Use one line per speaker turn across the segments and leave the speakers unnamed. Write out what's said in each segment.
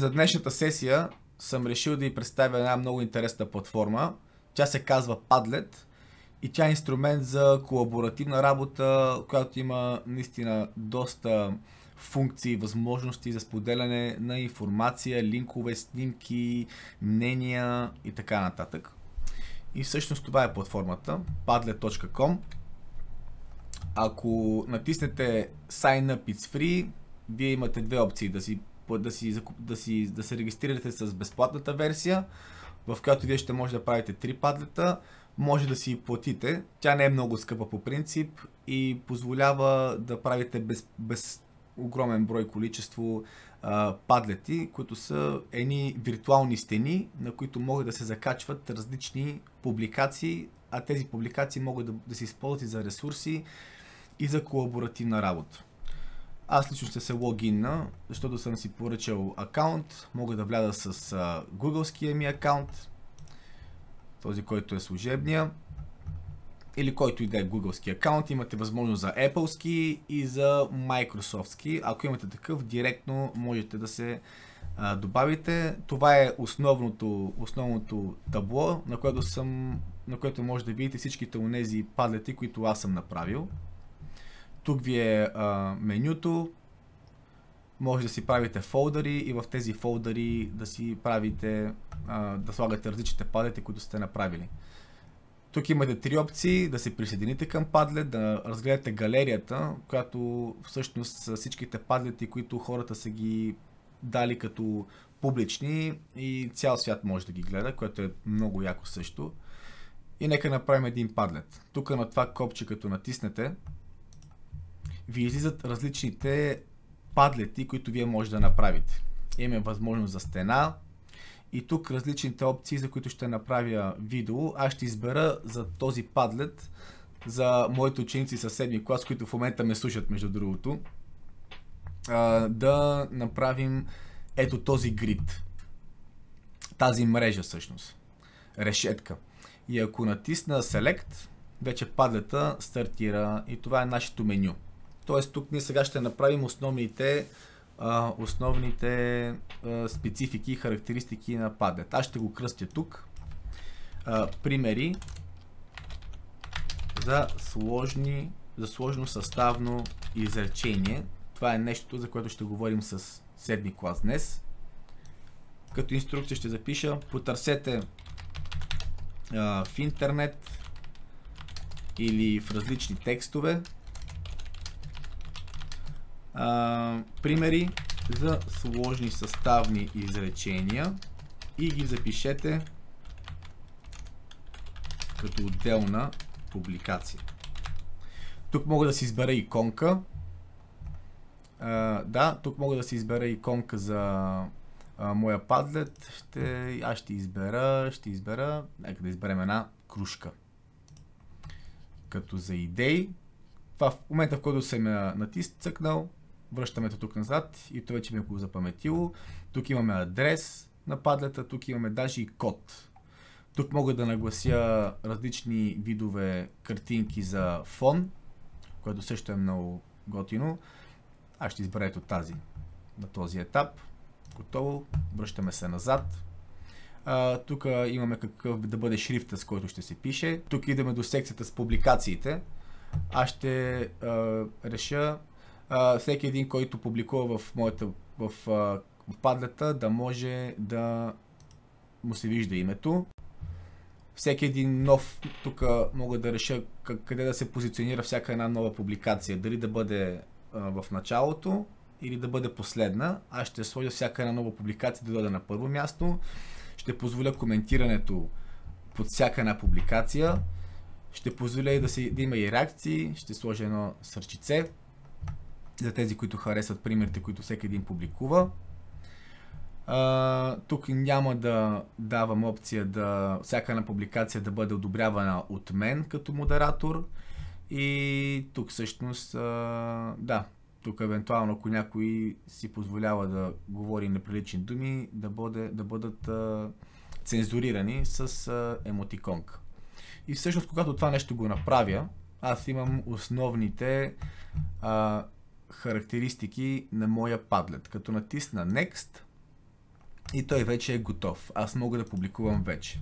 За днешната сесия съм решил да ви представя една много интересна платформа. Тя се казва Padlet и тя е инструмент за колаборативна работа, която има наистина доста функции, възможности за споделяне на информация, линкове, снимки, мнения и така нататък. И всъщност това е платформата padlet.com. Ако натиснете Sign Up It's Free, вие имате две опции да си да, си, да, си, да се регистрирате с безплатната версия, в която вие ще може да правите три падлета, може да си платите. Тя не е много скъпа по принцип и позволява да правите без, без огромен брой количество а, падлети, които са едни виртуални стени, на които могат да се закачват различни публикации, а тези публикации могат да, да се използват и за ресурси и за колаборативна работа. Аз лично ще се логинна, защото съм си поръчал акаунт. Мога да вляза с Google ми акаунт, този, който е служебния, или който и да е Google акаунт. Имате възможност за Apple и за Microsoft. Ако имате такъв, директно можете да се а, добавите. Това е основното, табло, на което, съм, на което може да видите всичките от тези падлети, които аз съм направил. Тук ви е а, менюто. Може да си правите фолдъри и в тези фолдъри да си правите, а, да слагате различните падлети, които сте направили. Тук имате три опции, да се присъедините към Padlet, да разгледате галерията, която всъщност са всичките падлети, които хората са ги дали като публични и цял свят може да ги гледа, което е много яко също. И нека направим един падлет. Тук на това копче, като натиснете, ви излизат различните падлети, които вие може да направите. Имаме възможност за стена и тук различните опции, за които ще направя видео. Аз ще избера за този падлет за моите ученици със седми клас, които в момента ме слушат, между другото, да направим ето този грид. Тази мрежа всъщност. Решетка. И ако натисна Select, вече падлета стартира и това е нашето меню. Тоест тук ние сега ще направим основните, а, основните а, специфики и характеристики на Padlet. Аз ще го кръстя тук. А, примери за, сложни, за сложно съставно изречение. Това е нещо, за което ще говорим с седми клас днес. Като инструкция ще запиша, потърсете а, в интернет или в различни текстове а, примери за сложни съставни изречения и ги запишете като отделна публикация. Тук мога да си избера иконка. А, да, тук мога да си избера иконка за а, моя падлет. Ще, аз ще избера, ще избера, нека да изберем една кружка. Като за идеи, в момента в който съм я натиснал, връщаме тук назад и то вече ми е го запаметило. Тук имаме адрес на падлета, тук имаме даже и код. Тук мога да наглася различни видове картинки за фон, което също е много готино. Аз ще избера ето тази на този етап. Готово. Връщаме се назад. тук имаме какъв да бъде шрифта, с който ще се пише. Тук идваме до секцията с публикациите. Аз ще а, реша всеки един, който публикува в моята в, в падлета, да може да му се вижда името. Всеки един нов, тук мога да реша къде да се позиционира всяка една нова публикация. Дали да бъде а, в началото или да бъде последна. Аз ще сложа всяка една нова публикация да дойде на първо място. Ще позволя коментирането под всяка една публикация. Ще позволя и да, си, да има и реакции. Ще сложа едно сърчице за тези, които харесват примерите, които всеки един публикува. Uh, тук няма да давам опция да всяка една публикация да бъде одобрявана от мен като модератор. И тук всъщност, uh, да, тук евентуално ако някой си позволява да говори неприлични думи, да, бъде, да бъдат uh, цензурирани с uh, емотиконка. И всъщност, когато това нещо го направя, аз имам основните uh, характеристики на моя падлет. Като натисна Next, и той вече е готов. Аз мога да публикувам вече.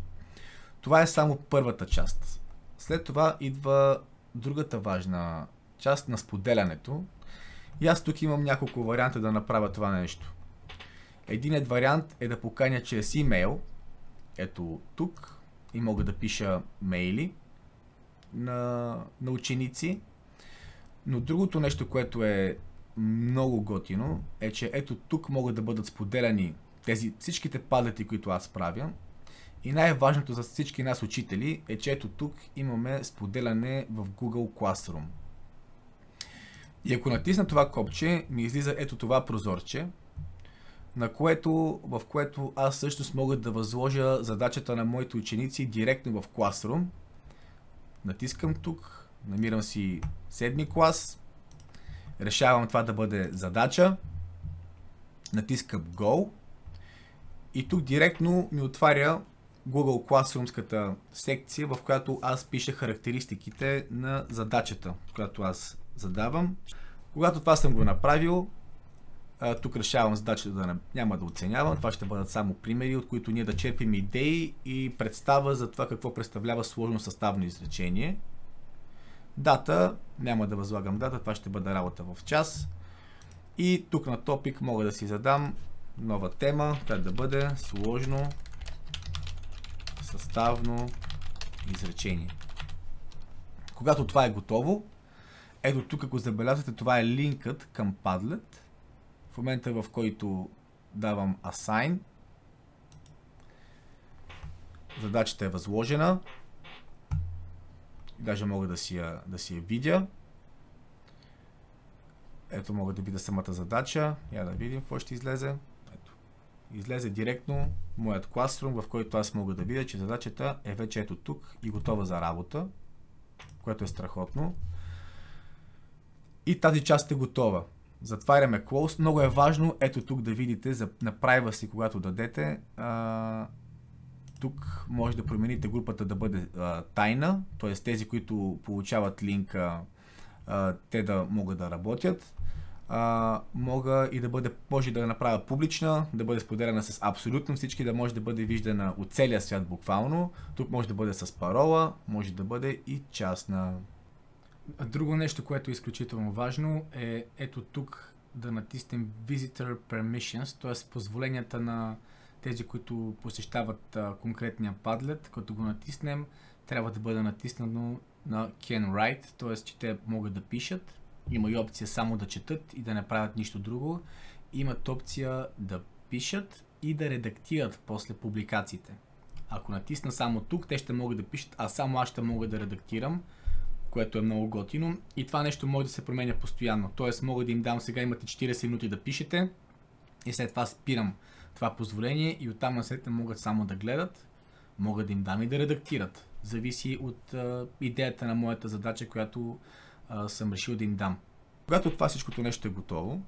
Това е само първата част. След това идва другата важна част на споделянето. И аз тук имам няколко варианта да направя това нещо. Единият вариант е да поканя чрез имейл, ето тук, и мога да пиша мейли на, на ученици. Но другото нещо, което е много готино, е, че ето тук могат да бъдат споделяни тези всичките падлети, които аз правя. И най-важното за всички нас учители е, че ето тук имаме споделяне в Google Classroom. И ако натисна това копче, ми излиза ето това прозорче, на което, в което аз също мога да възложа задачата на моите ученици директно в Classroom. Натискам тук, намирам си седми клас, решавам това да бъде задача, натискам Go и тук директно ми отваря Google Classroom секция, в която аз пиша характеристиките на задачата, която аз задавам. Когато това съм го направил, тук решавам задачата да няма да оценявам. Това ще бъдат само примери, от които ние да черпим идеи и представа за това какво представлява сложно съставно изречение. Дата, няма да възлагам дата, това ще бъде работа в час. И тук на топик мога да си задам нова тема, трябва да бъде сложно съставно изречение. Когато това е готово, ето тук, ако забелязвате, това е линкът към Padlet. В момента, в който давам Assign, задачата е възложена. Даже мога да си я, да си я видя. Ето мога да видя самата задача. Я да видим какво ще излезе. Ето. Излезе директно моят класрум, в който аз мога да видя, че задачата е вече ето тук и готова за работа, което е страхотно. И тази част е готова. Затваряме close. Много е важно, ето тук да видите за, на privacy, когато дадете. А, тук може да промените групата да бъде а, тайна, т.е. тези, които получават линка, а, те да могат да работят. А, мога и да бъде, може да я направя публична, да бъде споделена с абсолютно всички, да може да бъде виждана от целия свят буквално. Тук може да бъде с парола, може да бъде и частна.
Друго нещо, което е изключително важно е ето тук да натиснем Visitor Permissions, т.е. позволенията на тези, които посещават а, конкретния Padlet. Като го натиснем, трябва да бъде натиснато на Can Write, т.е. че те могат да пишат. Има и опция само да четат и да не правят нищо друго. Имат опция да пишат и да редактират после публикациите. Ако натисна само тук, те ще могат да пишат, а само аз ще мога да редактирам което е много готино. И това нещо може да се променя постоянно. Тоест мога да им дам сега имате 40 минути да пишете и след това спирам това позволение и оттам на след могат само да гледат, могат да им дам и да редактират. Зависи от а, идеята на моята задача, която а, съм решил да им дам. Когато това всичкото нещо е готово,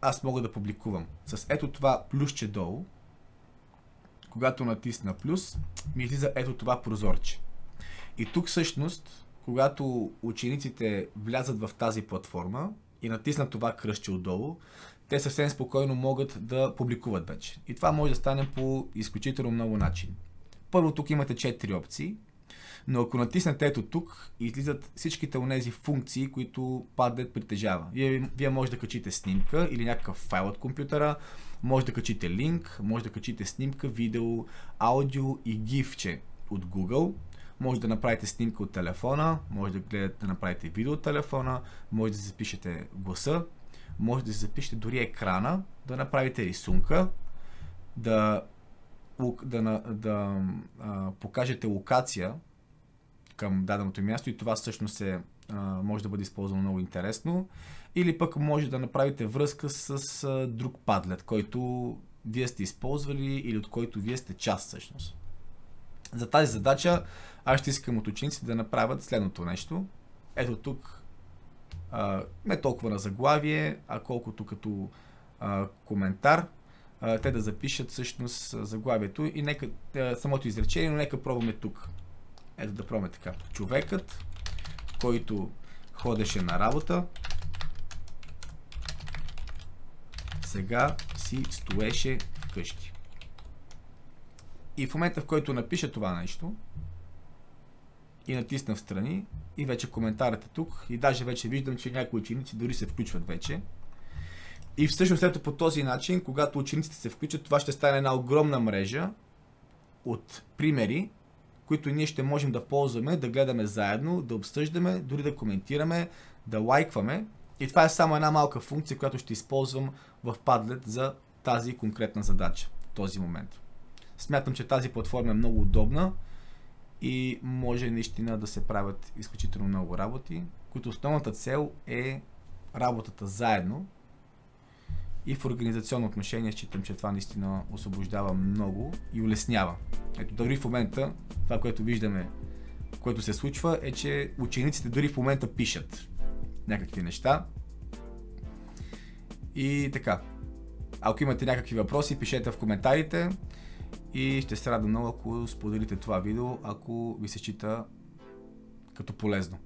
аз мога да публикувам. С ето това плюсче долу, когато натисна плюс, ми излиза ето това прозорче. И тук всъщност, когато учениците влязат в тази платформа и натиснат това кръстче отдолу, те съвсем спокойно могат да публикуват вече. И това може да стане по изключително много начини. Първо тук имате 4 опции, но ако натиснете ето тук, излизат всичките от тези функции, които Padlet притежава. Вие, вие може да качите снимка или някакъв файл от компютъра, може да качите линк, може да качите снимка, видео, аудио и гифче от Google. Може да направите снимка от телефона, може да, гледате, да направите видео от телефона, може да запишете гласа, може да запишете дори екрана, да направите рисунка, да, да, да, да а, покажете локация към даденото място и това всъщност е, а, може да бъде използвано много интересно. Или пък може да направите връзка с а, друг падлет, който вие сте използвали или от който вие сте част всъщност. За тази задача аз ще искам от учениците да направят следното нещо. Ето тук, не толкова на заглавие, а колкото като а, коментар, а, те да запишат всъщност заглавието и нека а, самото изречение, но нека пробваме тук. Ето да пробваме така. Човекът, който ходеше на работа, сега си стоеше
вкъщи. И в момента, в който напиша това нещо и натисна в страни, и вече коментарът е тук, и даже вече виждам, че някои ученици дори се включват вече. И всъщност ето по този начин, когато учениците се включат, това ще стане една огромна мрежа от примери, които ние ще можем да ползваме, да гледаме заедно, да обсъждаме, дори да коментираме, да лайкваме. И това е само една малка функция, която ще използвам в Padlet за тази конкретна задача в този момент. Смятам, че тази платформа е много удобна и може наистина да се правят изключително много работи, които основната цел е работата заедно и в организационно отношение считам, че това наистина освобождава много и улеснява. Ето дори в момента, това, което виждаме, което се случва, е, че учениците дори в момента пишат някакви неща. И така. Ако имате някакви въпроси, пишете в коментарите и ще се радвам много, ако споделите това видео, ако ви се счита като полезно.